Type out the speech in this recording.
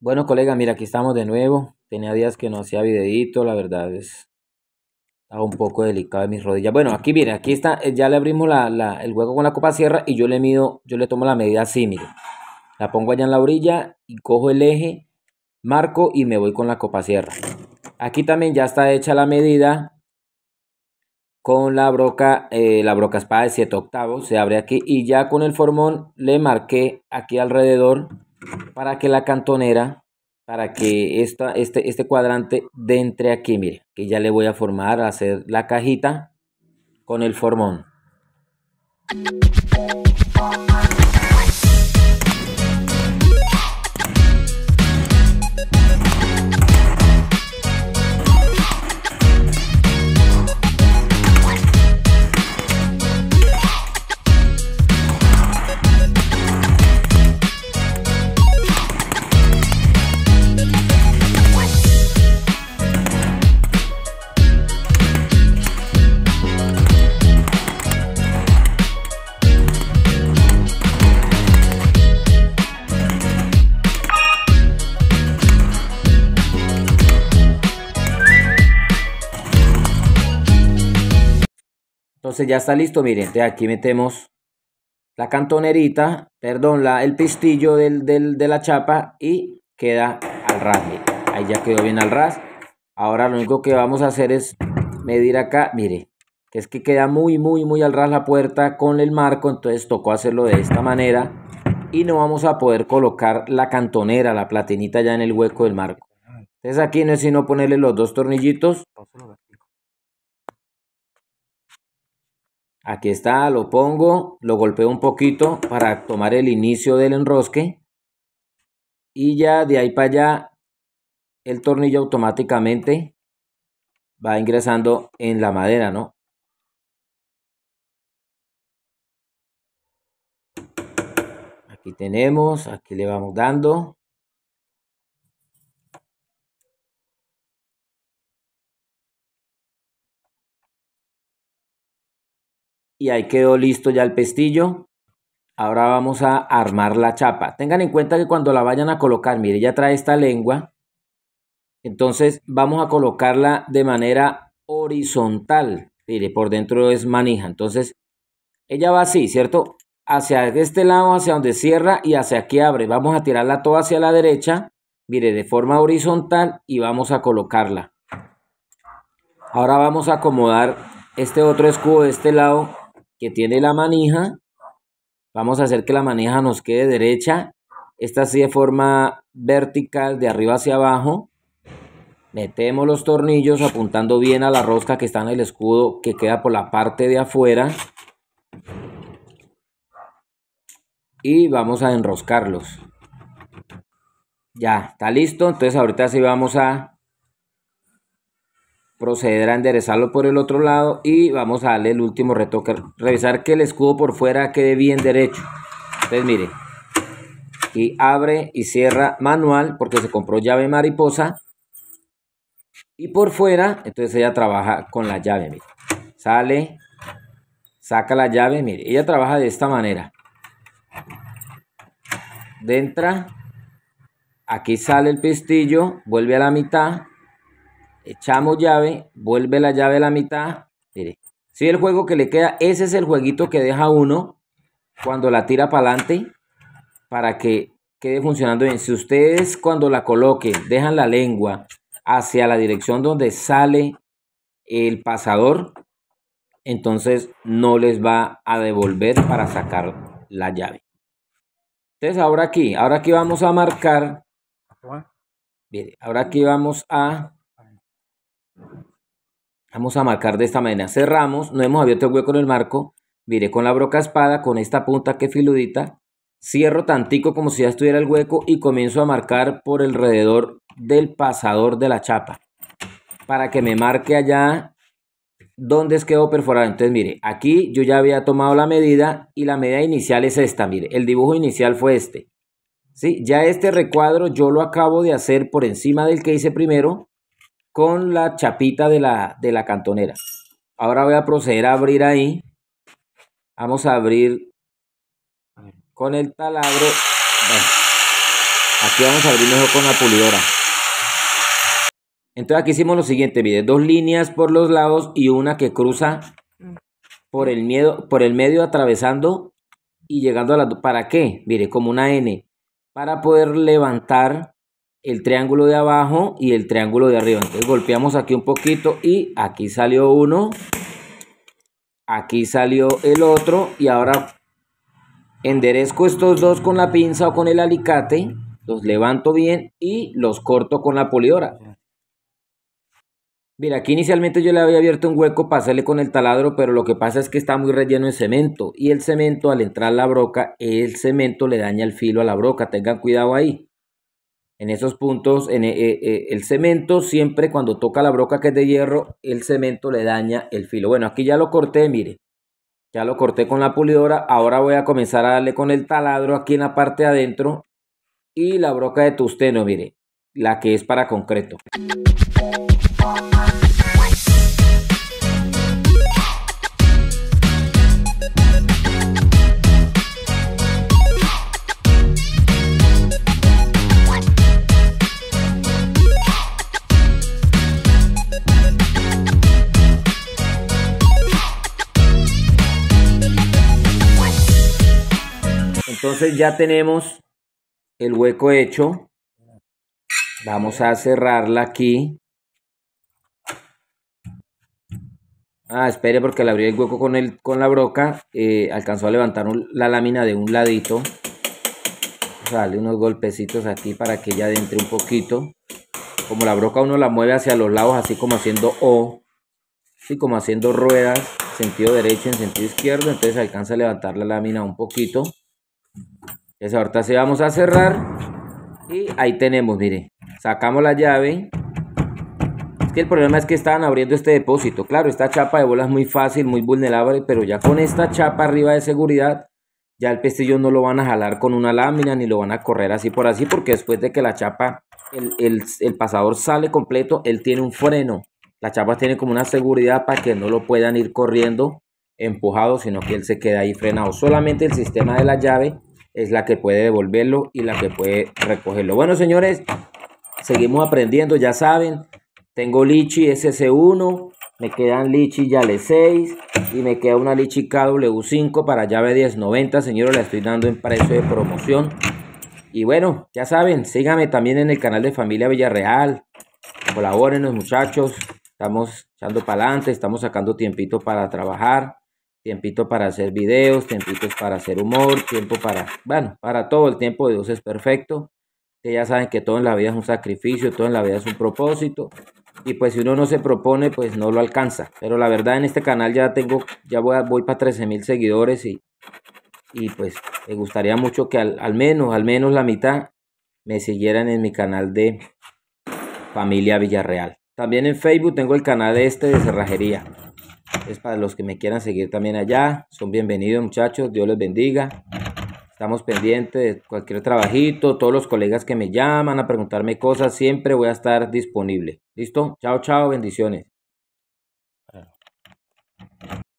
Bueno, colega, mira, aquí estamos de nuevo. Tenía días que no hacía videito, la verdad es. Estaba un poco delicado de mis rodillas. Bueno, aquí mire, aquí está, eh, ya le abrimos la, la- el hueco con la copa sierra y yo le mido, yo le tomo la medida así, mire. La pongo allá en la orilla y cojo el eje, marco y me voy con la copa sierra. Aquí también ya está hecha la medida con la broca, eh, la broca espada de 7 octavos. Se abre aquí y ya con el formón le marqué aquí alrededor para que la cantonera, para que esta, este, este cuadrante de entre aquí, mire, que ya le voy a formar, a hacer la cajita con el formón. Entonces ya está listo, miren, aquí metemos la cantonerita, perdón, la, el pistillo del, del- de la chapa y queda al ras. Ahí ya quedó bien al ras. Ahora lo único que vamos a hacer es medir acá, mire, que es que queda muy, muy, muy al ras la puerta con el marco, entonces tocó hacerlo de esta manera y no vamos a poder colocar la cantonera, la platinita ya en el hueco del marco. Entonces aquí no es sino ponerle los dos tornillitos Aquí está, lo pongo, lo golpeo un poquito para tomar el inicio del enrosque. Y ya de ahí para allá, el tornillo automáticamente va ingresando en la madera, ¿no? Aquí tenemos, aquí le vamos dando. Y ahí quedó listo ya el pestillo. Ahora vamos a armar la chapa. Tengan en cuenta que cuando la vayan a colocar, mire, ya trae esta lengua. Entonces vamos a colocarla de manera horizontal. Mire, por dentro es manija. Entonces ella va así, ¿cierto? Hacia este lado, hacia donde cierra y hacia aquí abre. Vamos a tirarla toda hacia la derecha. Mire, de forma horizontal y vamos a colocarla. Ahora vamos a acomodar este otro escudo de este lado que tiene la manija. Vamos a hacer que la manija nos quede derecha. Esta así de forma vertical, de arriba hacia abajo. Metemos los tornillos apuntando bien a la rosca que está en el escudo que queda por la parte de afuera. Y vamos a enroscarlos. Ya, está listo. Entonces ahorita sí vamos a proceder a enderezarlo por el otro lado y vamos a darle el último retoque. Revisar que el escudo por fuera quede bien derecho. Entonces mire, y abre y cierra manual porque se compró llave mariposa. Y por fuera, entonces ella trabaja con la llave, mire. Sale, saca la llave, mire. Ella trabaja de esta manera. Entra, aquí sale el pestillo, vuelve a la mitad, echamos llave, vuelve la llave a la mitad. Mire, si el juego que le queda, ese es el jueguito que deja uno cuando la tira para adelante para que quede funcionando bien. Si ustedes cuando la coloquen dejan la lengua hacia la dirección donde sale el pasador, entonces no les va a devolver para sacar la llave. Entonces ahora aquí, ahora aquí vamos a marcar, mire, ahora aquí vamos a Vamos a marcar de esta manera. Cerramos, no hemos abierto el hueco en el marco. Mire, con la broca espada, con esta punta que filudita, cierro tantico como si ya estuviera el hueco y comienzo a marcar por alrededor del pasador de la chapa. Para que me marque allá donde es quedó perforado. Entonces, mire, aquí yo ya había tomado la medida y la medida inicial es esta. Mire, el dibujo inicial fue este. ¿Sí? Ya este recuadro yo lo acabo de hacer por encima del que hice primero con la chapita de la, de la cantonera. Ahora voy a proceder a abrir ahí. Vamos a abrir con el taladro. Aquí vamos a abrir mejor con la pulidora. Entonces aquí hicimos lo siguiente, mire, dos líneas por los lados y una que cruza por el, miedo, por el medio atravesando y llegando a la... ¿Para qué? Mire, como una N. Para poder levantar el triángulo de abajo y el triángulo de arriba. Entonces golpeamos aquí un poquito y aquí salió uno. Aquí salió el otro y ahora enderezco estos dos con la pinza o con el alicate, los levanto bien y los corto con la polidora. Mira, aquí inicialmente yo le había abierto un hueco para hacerle con el taladro, pero lo que pasa es que está muy relleno de cemento y el cemento al entrar la broca, el cemento le daña el filo a la broca, tengan cuidado ahí. En esos puntos, en, eh, eh, el cemento siempre cuando toca la broca que es de hierro, el cemento le daña el filo. Bueno, aquí ya lo corté, mire. Ya lo corté con la pulidora. Ahora voy a comenzar a darle con el taladro aquí en la parte de adentro. Y la broca de tusteno, mire. La que es para concreto. Ya tenemos el hueco hecho. Vamos a cerrarla aquí. Ah, espere porque le abrí el hueco con, el, con la broca. Eh, alcanzó a levantar la lámina de un ladito. Vamos a darle unos golpecitos aquí para que ella entre un poquito. Como la broca uno la mueve hacia los lados, así como haciendo O. Así como haciendo ruedas, sentido derecho en sentido izquierdo. Entonces alcanza a levantar la lámina un poquito. Entonces ahorita sí vamos a cerrar. Y ahí tenemos, mire. Sacamos la llave. Es que el problema es que estaban abriendo este depósito. Claro, esta chapa de bola es muy fácil, muy vulnerable, pero ya con esta chapa arriba de seguridad, ya el pestillo no lo van a jalar con una lámina ni lo van a correr así por así, porque después de que la chapa, el, el pasador sale completo, él tiene un freno. La chapa tiene como una seguridad para que no lo puedan ir corriendo empujado, sino que él se queda ahí frenado. Solamente el sistema de la llave es la que puede devolverlo y la que puede recogerlo. Bueno, señores, seguimos aprendiendo, ya saben. Tengo Lichi SS1, me quedan Lichi Yale 6 y me queda una Lichi KW5 para llave 1090. Señores, la estoy dando en precio de promoción. Y bueno, ya saben, síganme también en el canal de Familia Villarreal. Colaboren los muchachos. Estamos echando para adelante, estamos sacando tiempito para trabajar tiempito para hacer videos, tiempitos para hacer humor, tiempo para, bueno, para todo el tiempo de Dios es perfecto. Que ya saben que todo en la vida es un sacrificio, todo en la vida es un propósito. Y pues si uno no se propone, pues no lo alcanza. Pero la verdad en este canal ya tengo, ya voy, voy para 13 mil seguidores y, y pues me gustaría mucho que al, al menos, al menos la mitad me siguieran en mi canal de Familia Villarreal. También en Facebook tengo el canal este de cerrajería. Es para los que me quieran seguir también allá. Son bienvenidos muchachos. Dios les bendiga. Estamos pendientes de cualquier trabajito. Todos los colegas que me llaman a preguntarme cosas, siempre voy a estar disponible. ¿Listo? Chao, chao. Bendiciones.